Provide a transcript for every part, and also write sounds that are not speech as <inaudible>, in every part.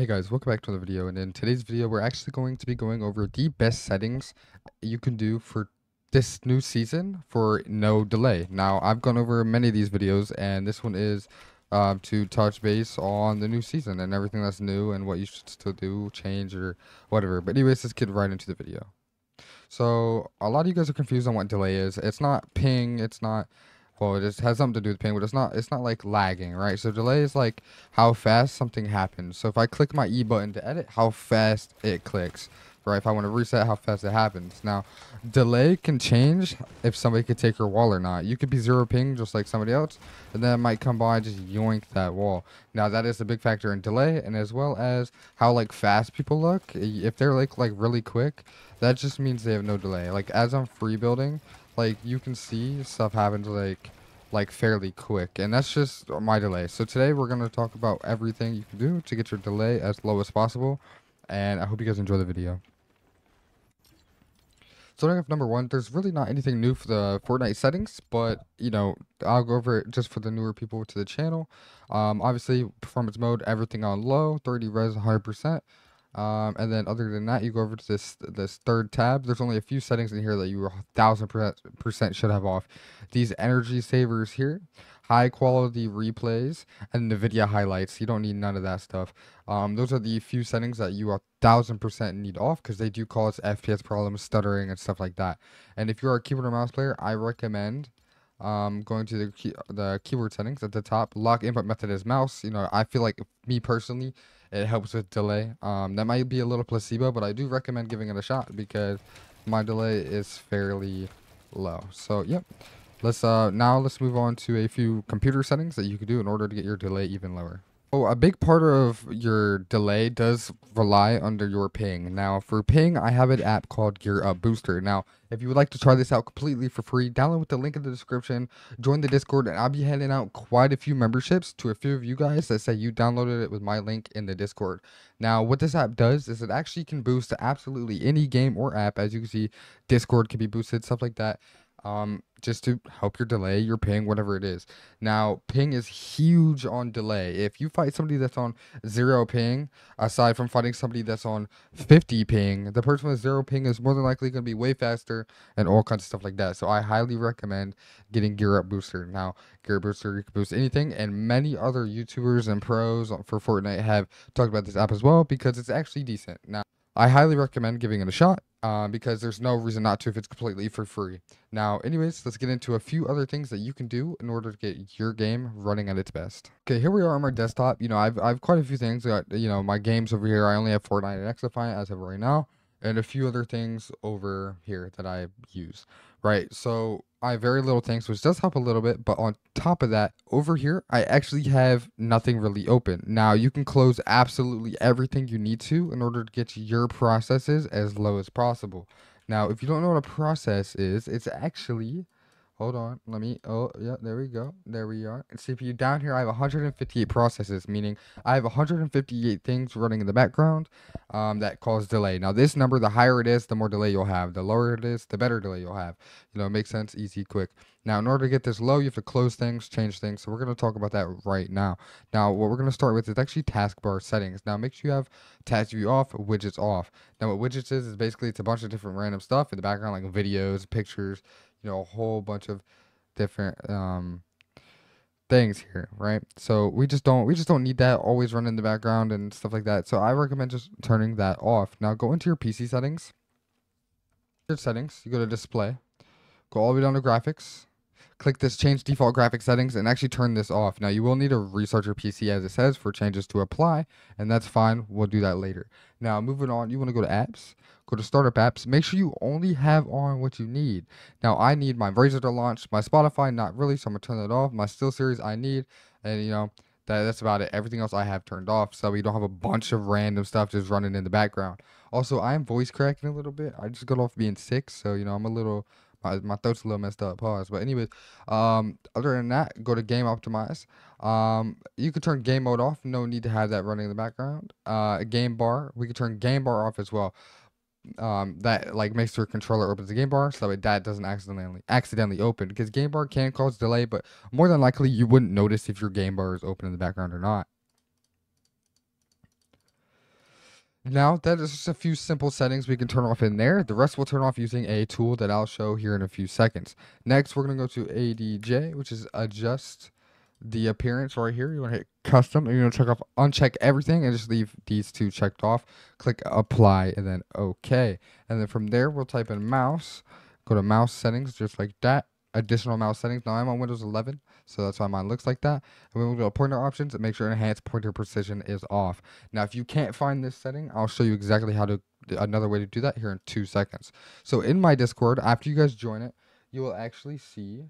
Hey guys, welcome back to another video, and in today's video, we're actually going to be going over the best settings you can do for this new season for no delay. Now, I've gone over many of these videos, and this one is um, to touch base on the new season and everything that's new and what you should still do, change, or whatever. But anyways, let's get right into the video. So, a lot of you guys are confused on what delay is. It's not ping, it's not well it just has something to do with ping but it's not it's not like lagging right? So delay is like how fast something happens. So if i click my e button to edit how fast it clicks right? If i want to reset how fast it happens. Now delay can change if somebody could take your wall or not. You could be zero ping just like somebody else and then it might come by and just yoink that wall. Now that is a big factor in delay and as well as how like fast people look. If they're like like really quick that just means they have no delay. Like as i'm free building like you can see stuff happens like like fairly quick and that's just my delay. So today we're going to talk about everything you can do to get your delay as low as possible and i hope you guys enjoy the video. Starting off number one there's really not anything new for the fortnite settings but you know i'll go over it just for the newer people to the channel. Um obviously performance mode everything on low 30 res 100 percent um, and then other than that, you go over to this this third tab. There's only a few settings in here that you thousand percent should have off. These energy savers here, high quality replays, and NVIDIA highlights. You don't need none of that stuff. Um, those are the few settings that you a thousand percent need off because they do cause FPS problems, stuttering, and stuff like that. And if you're a keyboard or mouse player, I recommend um, going to the key, the keyword settings at the top. Lock input method as mouse. You know, I feel like me personally it helps with delay. Um, that might be a little placebo, but I do recommend giving it a shot because my delay is fairly low. So, yep. Let's uh now let's move on to a few computer settings that you can do in order to get your delay even lower. Oh, a big part of your delay does rely under your ping. Now, for ping, I have an app called Gear Up Booster. Now, if you would like to try this out completely for free, download with the link in the description, join the Discord, and I'll be handing out quite a few memberships to a few of you guys that say you downloaded it with my link in the Discord. Now, what this app does is it actually can boost absolutely any game or app. As you can see, Discord can be boosted, stuff like that um, just to help your delay, your ping, whatever it is. Now, ping is huge on delay. If you fight somebody that's on zero ping, aside from fighting somebody that's on 50 ping, the person with zero ping is more than likely going to be way faster and all kinds of stuff like that. So I highly recommend getting Gear Up Booster. Now, Gear Up Booster, you can boost anything, and many other YouTubers and pros for Fortnite have talked about this app as well because it's actually decent. Now, I highly recommend giving it a shot uh, because there's no reason not to if it's completely for free. Now, anyways, let's get into a few other things that you can do in order to get your game running at its best. Okay, here we are on my desktop. You know, I've, I've quite a few things. Got, you know, my games over here. I only have Fortnite and XDefiant as of right now and a few other things over here that I use, right? So I have very little things, which does help a little bit, but on top of that, over here, I actually have nothing really open. Now, you can close absolutely everything you need to in order to get your processes as low as possible. Now, if you don't know what a process is, it's actually Hold on, let me, oh, yeah, there we go. There we are. And CPU down here, I have 158 processes, meaning I have 158 things running in the background um, that cause delay. Now, this number, the higher it is, the more delay you'll have. The lower it is, the better delay you'll have. You know, it makes sense, easy, quick. Now, in order to get this low, you have to close things, change things. So we're going to talk about that right now. Now, what we're going to start with is actually taskbar settings. Now, make sure you have task view off, widgets off. Now, what widgets is, is basically it's a bunch of different random stuff in the background, like videos, pictures, you know a whole bunch of different um things here right? So we just don't we just don't need that always run in the background and stuff like that. So i recommend just turning that off. Now go into your pc settings. Settings you go to display go all the way down to graphics click this change default graphic settings and actually turn this off now you will need to restart your pc as it says for changes to apply and that's fine we'll do that later now moving on you want to go to apps Go to startup apps. Make sure you only have on what you need. Now, I need my Razer to launch. My Spotify, not really, so I'm to turn that off. My SteelSeries, I need. And, you know, that, that's about it. Everything else I have turned off, so we don't have a bunch of random stuff just running in the background. Also, I am voice cracking a little bit. I just got off being sick, so, you know, I'm a little my, my throat's a little messed up. Pause. But anyways, um, other than that, go to game optimize. Um, you can turn game mode off. No need to have that running in the background. Uh, game bar. We can turn game bar off as well um, that like makes your controller opens the game bar so that that doesn't accidentally accidentally open because game bar can cause delay but more than likely you wouldn't notice if your game bar is open in the background or not now that is just a few simple settings we can turn off in there. The rest we'll turn off using a tool that I'll show here in a few seconds. Next, we're going to go to ADJ, which is adjust the appearance right here. You want to hit custom and you're going to check off, uncheck everything and just leave these two checked off. Click apply and then okay. And then from there, we'll type in mouse, go to mouse settings just like that additional mouse settings. Now I'm on Windows 11, so that's why mine looks like that. And we'll go to pointer options and make sure enhanced pointer precision is off. Now, if you can't find this setting, I'll show you exactly how to another way to do that here in two seconds. So in my Discord, after you guys join it, you will actually see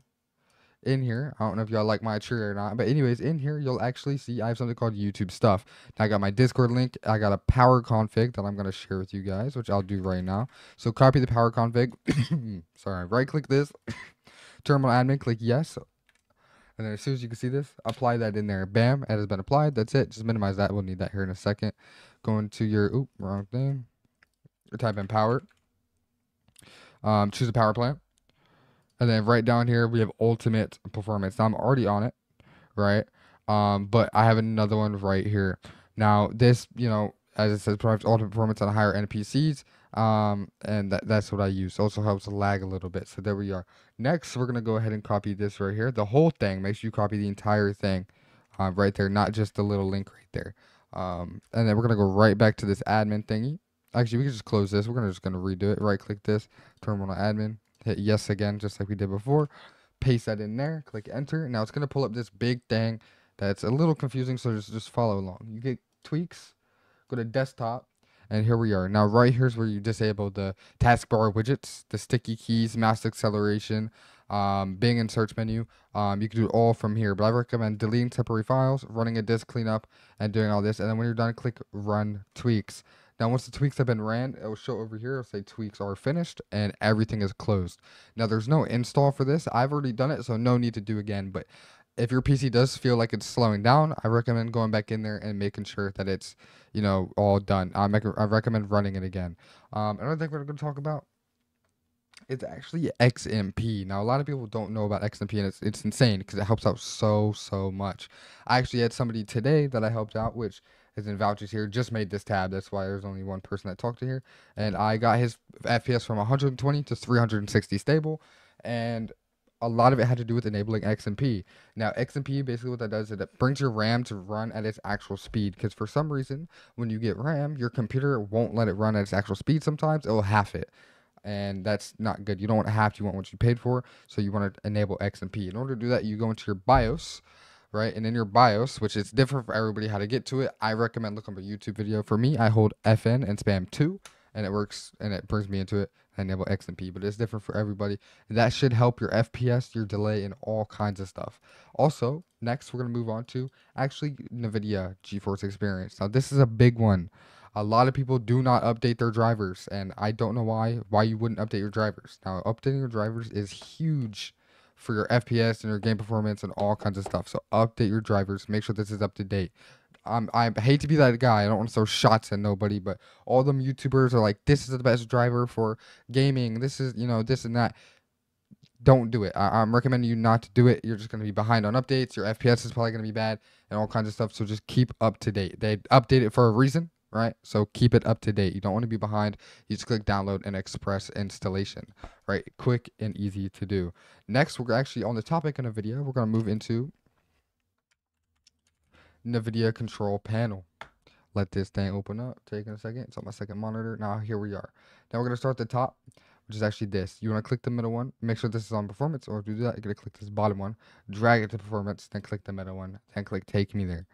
in here. I don't know if y'all like my tree or not, but anyways, in here you'll actually see I have something called YouTube stuff. Now I got my Discord link. I got a power config that I'm gonna share with you guys, which I'll do right now. So copy the power config. <coughs> Sorry, right click this. <coughs> terminal admin, click yes. And then as soon as you can see this, apply that in there. Bam, it has been applied. That's it. Just minimize that. We'll need that here in a second. Going to your, oop, wrong thing. Type in power. Um, choose a power plan. And then right down here, we have ultimate performance. Now I'm already on it, right? Um, but I have another one right here. Now this, you know, as it says, provides ultimate performance on higher end PCs. Um, and that, that's what I use. Also helps lag a little bit. So there we are. Next, we're to go ahead and copy this right here. The whole thing. Make sure you copy the entire thing uh, right there, not just the little link right there. Um, and then we're to go right back to this admin thingy. Actually, we can just close this. We're gonna just to redo it. Right click this, terminal admin, hit yes again, just like we did before. Paste that in there, click enter. Now it's to pull up this big thing that's a little confusing, so just, just follow along. You get tweaks, go to desktop, and here we are. Now right here's where you disable the taskbar widgets, the sticky keys, mouse acceleration, um, Bing in search menu. Um, you can do it all from here, but I recommend deleting temporary files, running a disk cleanup, and doing all this. And then when you're done, click run tweaks. Now, once the tweaks have been ran, it will show over here. It'll say tweaks are finished and everything is closed. Now, there's no install for this. I've already done it, so no need to do again. But if your PC does feel like it's slowing down, I recommend going back in there and making sure that it's, you know, all done. I, make, I recommend running it again. Um, another thing we're going to talk about it's actually XMP. Now, a lot of people don't know about XMP, and it's, it's insane because it helps out so, so much. I actually had somebody today that I helped out, which is in vouchers here, just made this tab. That's why there's only one person that talked to here. And I got his FPS from 120 to 360 stable. And a lot of it had to do with enabling XMP. Now, XMP basically what that does is it brings your RAM to run at its actual speed. Because for some reason, when you get RAM, your computer won't let it run at its actual speed sometimes. It will half it. And that's not good. You don't want to half, you want what you paid for. So you want to enable XMP. In order to do that, you go into your BIOS, right? And in your BIOS, which is different for everybody how to get to it, I recommend looking up a YouTube video. For me, I hold FN and spam 2 and it works and it brings me into it. I enable XMP, but it's different for everybody. And that should help your FPS, your delay, and all kinds of stuff. Also, next we're gonna move on to actually NVIDIA GeForce Experience. Now this is a big one. A lot of people do not update their drivers, and I don't know why. Why you wouldn't update your drivers? Now updating your drivers is huge for your FPS and your game performance and all kinds of stuff. So update your drivers. Make sure this is up to date. I'm, I hate to be that guy. I don't want to throw shots at nobody, but all them YouTubers are like, this is the best driver for gaming. This is, you know, this and that. Don't do it. I, am recommending you not to do it. You're just going to be behind on updates. Your FPS is probably going to be bad and all kinds of stuff. So just keep up to date. They update it for a reason, right? So keep it up to date. You don't want to be behind. You just click download and express installation, right? Quick and easy to do. Next, we're actually on the topic in a video. We're going to move into NVIDIA control panel. Let this thing open up. Taking a second. It's on my second monitor. Now here we are. Now we're going to start the top, which is actually this. You want to click the middle one. Make sure this is on performance. Or to do that, you're going to click this bottom one. Drag it to performance. Then click the middle one. Then click take me there.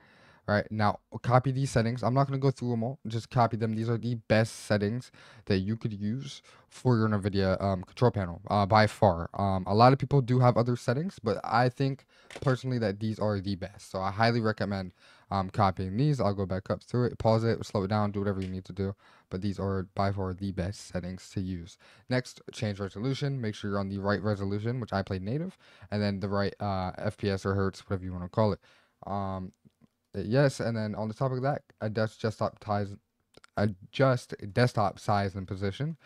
Right, now copy these settings. I'm not going to go through them all. Just copy them. These are the best settings that you could use for your NVIDIA um, control panel uh, by far. Um, a lot of people do have other settings, but I think personally that these are the best. So I highly recommend um, copying these. I'll go back up through it, pause it, slow it down, do whatever you need to do. But these are by far the best settings to use. Next, change resolution. Make sure you're on the right resolution, which I play native, and then the right uh, FPS or hertz, whatever you want to call it. Um, yes, and then on the topic of that, adjust desktop size, adjust desktop size and position.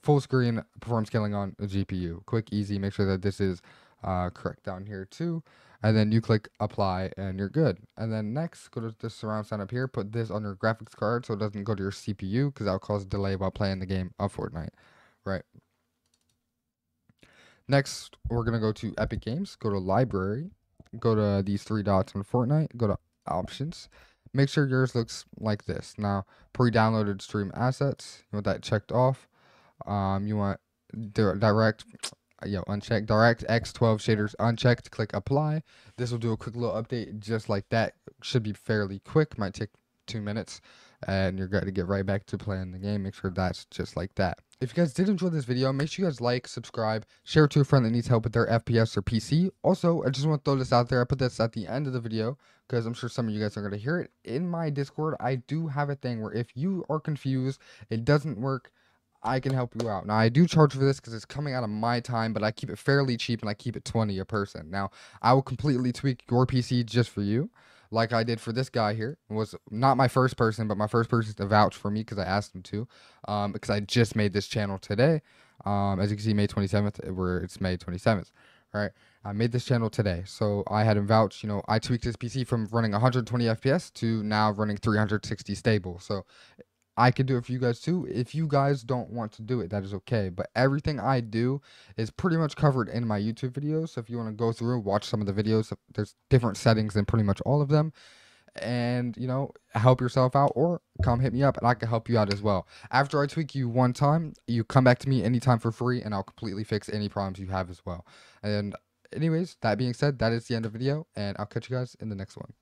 Full screen perform scaling on GPU. Quick, easy. Make sure that this is uh, correct down here too. and then you click apply and you're good. And then next, go to the surround sound up here, put this on your graphics card so it doesn't go to your CPU because that'll cause delay while playing the game of Fortnite, right? Next, we're gonna go to Epic Games, go to library, go to these three dots on Fortnite, go to options. Make sure yours looks like this. Now, pre-downloaded stream assets, you want that checked off. Um, you want direct <tsk> yo, unchecked. DirectX 12 shaders unchecked. Click apply. This will do a quick little update just like that. Should be fairly quick. Might take two minutes. And you're going to get right back to playing the game. Make sure that's just like that. If you guys did enjoy this video, make sure you guys like, subscribe, share it to a friend that needs help with their FPS or PC. Also, I just want to throw this out there. I put this at the end of the video because I'm sure some of you guys are going to hear it. In my Discord, I do have a thing where if you are confused, it doesn't work, I can help you out. Now, I do charge for this because it's coming out of my time, but I keep it fairly cheap and I keep it 20 a person. Now, I will completely tweak your PC just for you, like I did for this guy here. Was not my first person, but my first person to vouch for me because I asked him to, um, because I just made this channel today. Um, as you can see, May 27th, where it's May 27th. All right, I made this channel today, so I had him vouch. You know, I tweaked his PC from running 120 FPS to now running 360 stable. So I could do it for you guys too. If you guys don't want to do it, that is okay. But everything I do is pretty much covered in my YouTube videos. So if you want to go through, watch some of the videos, there's different settings in pretty much all of them. And, you know, help yourself out or come hit me up and I can help you out as well. After I tweak you one time, you come back to me anytime for free and I'll completely fix any problems you have as well. And anyways, that being said, that is the end of the video and I'll catch you guys in the next one.